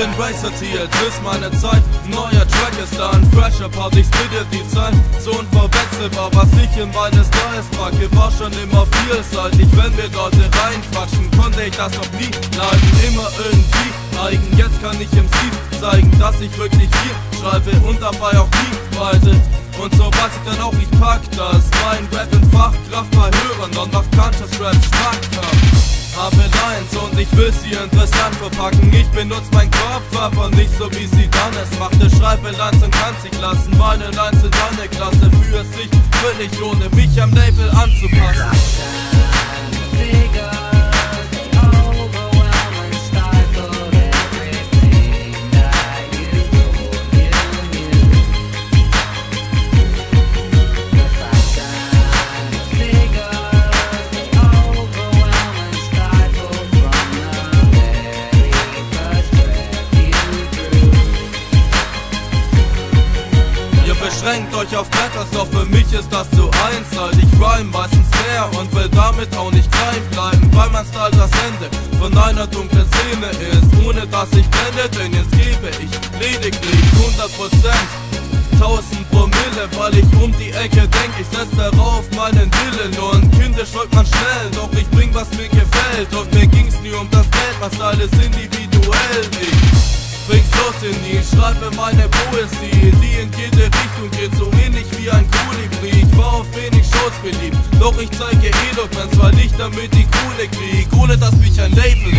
bin Racer T, jetzt ist meine Zeit. Neuer Track ist da, ein fresher Part, ich splitte die Zeit. So unverwechselbar, was ich in meine Styles packe, war schon immer vielseitig. Wenn wir Leute reinquatschen, konnte ich das noch nie leiden. Immer irgendwie eigen, jetzt kann ich im Sieg zeigen, dass ich wirklich viel schreibe und dabei auch nie weite. Und so was ich dann auch nicht pack, dass mein Rap in Fachkraft bei Hörern und macht Conscious Rap schmackhaft habe Lines und ich will sie interessant verpacken. Ich benutze mein Kopf, aber nicht so wie sie dann es machte. Schreibe Lines und kann sich lassen. Meine Lines sind eine Klasse für sich. Völlig ohne mich am Label anzupassen. Euch auf Bretters, doch für mich ist das zu einseitig. Ich rhyme meistens mehr und will damit auch nicht klein bleiben, weil mein Style das Ende von einer dunklen Szene ist. Ohne dass ich blende, denn jetzt gebe ich lediglich 100 Prozent. 1000 Promille, weil ich um die Ecke denk, ich setz darauf meinen Willen und kindisch wird man schnell, doch ich bring was mir gefällt, doch mir ging's nie um das Geld, Style ist individuell, ich bring's los in die, schreibe meine Poesie, die in jede Richtung geht, so ähnlich wie ein Kolibri. Ich war auf wenig Shows beliebt, doch ich zeige Eloquenz, weil ich damit die Kohle krieg, ohne dass mich ein Label